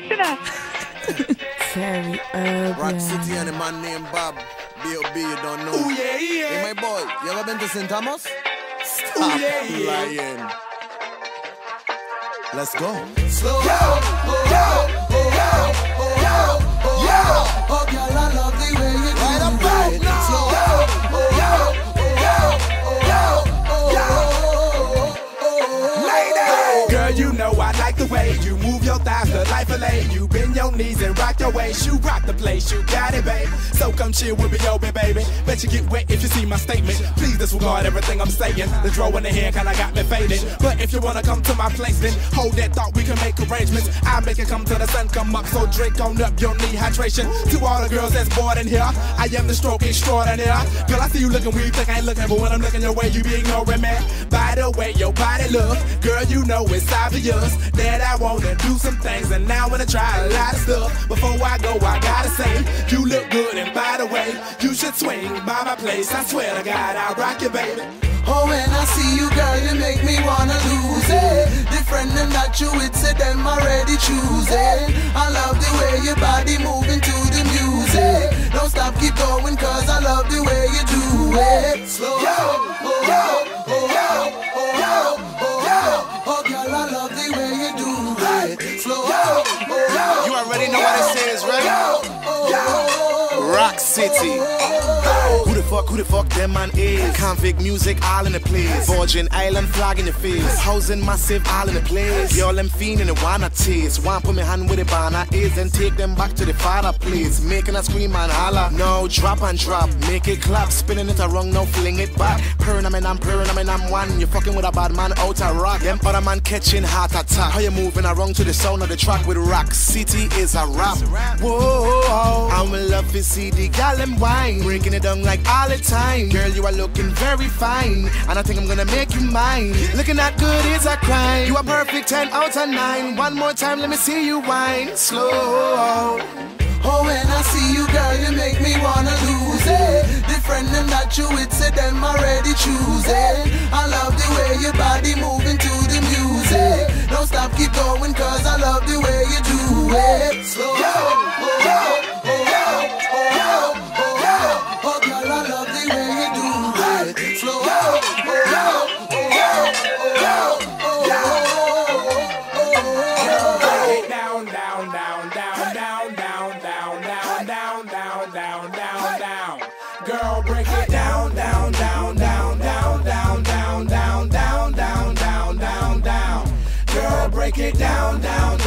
listen to that. Very urban. Rock City and a man named Bob. B.O.B. you don't know. Ooh, yeah, yeah. Hey, my boy, you ever been to St. Thomas? Stop Ooh, yeah, yeah. lying. Let's go. Slow yo, yo, yo, your knees and rock your waist. You rock the place, you got it, babe. So come chill with me, open, baby. Bet you get wet if you see my statement. Disregard everything I'm saying. The draw in the hair kinda got me faded. But if you wanna come to my place, then hold that thought, we can make arrangements. I make it come till the sun come up, so drink on up, you'll need hydration. To all the girls that's bored in here, I am the stroke extraordinaire. Girl, I see you looking weird, think I ain't looking, but when I'm looking your way, you be ignoring me. By the way, your body look, girl, you know it's obvious that I wanna do some things, and now when I wanna try a lot of stuff. Before I go, I gotta say, you look good, and by the way, you should swing by my place. I swear to God, I'll rock you, baby. Oh, when I see you, girl, you make me wanna lose it. Friend them that you with, say them already choosing. I love the way your body moving to the music. Don't stop, keep going, cause I love the way you do it. Slow yo, oh yo, oh yo, oh yo, oh yo. Oh, girl, I love the way you do it. Slow yo, oh yo. You already know what it says, right? Rock City. Who the fuck, who the fuck them man is? Konvict music all in the place. Virgin Island flag in the face. Housing massive all in the place. Y'all them fiend in the wanna taste. One put me hand with the banner is then take them back to the father place. Making a scream and holler. No, drop and drop. Make it clap. Spinning it around, now fling it back. Purring I'm in, I'm purring I'm in, I'm one. You're fucking with a bad man out of rock. Them other man catching heart attack. How you moving around to the sound of the track with Rock City is a rap. Whoa, I'm in love to see the gal them wine. Breaking it down like all the time. Girl, you are looking very fine. And I think I'm gonna make you mine. Looking that good is a crime. You are perfect 10 out of 9. One more time, let me see you whine. Slow. Oh, when I see you, girl, you make me wanna lose it. The friend them that you with, say them already choosing. I love the way your body moving to the music. Don't stop, keep going, cause I love the way Slow out, oh, oh, oh, down, down.